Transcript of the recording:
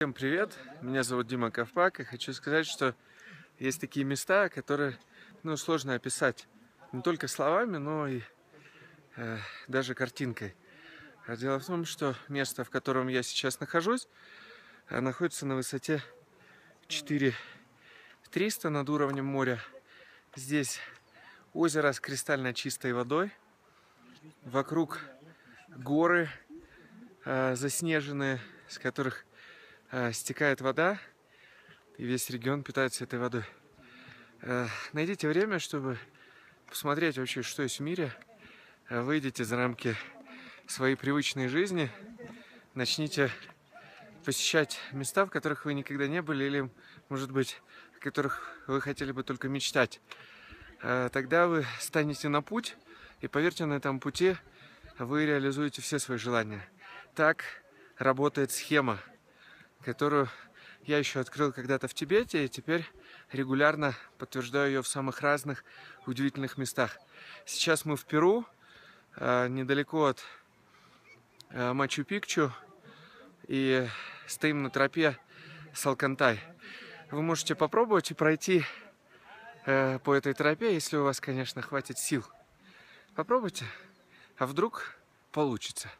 Всем привет, меня зовут Дима Ковпак, и хочу сказать, что есть такие места, которые ну, сложно описать не только словами, но и э, даже картинкой. А дело в том, что место, в котором я сейчас нахожусь, э, находится на высоте 4300 над уровнем моря. Здесь озеро с кристально чистой водой, вокруг горы э, заснеженные, с которых стекает вода, и весь регион питается этой водой. Э, найдите время, чтобы посмотреть вообще, что есть в мире. Э, выйдите за рамки своей привычной жизни, начните посещать места, в которых вы никогда не были, или, может быть, о которых вы хотели бы только мечтать. Э, тогда вы станете на путь, и поверьте, на этом пути вы реализуете все свои желания. Так работает схема – которую я еще открыл когда-то в Тибете, и теперь регулярно подтверждаю ее в самых разных удивительных местах. Сейчас мы в Перу, э, недалеко от э, Мачу-Пикчу, и стоим на тропе Салкантай. Вы можете попробовать и пройти э, по этой тропе, если у вас, конечно, хватит сил. Попробуйте, а вдруг получится.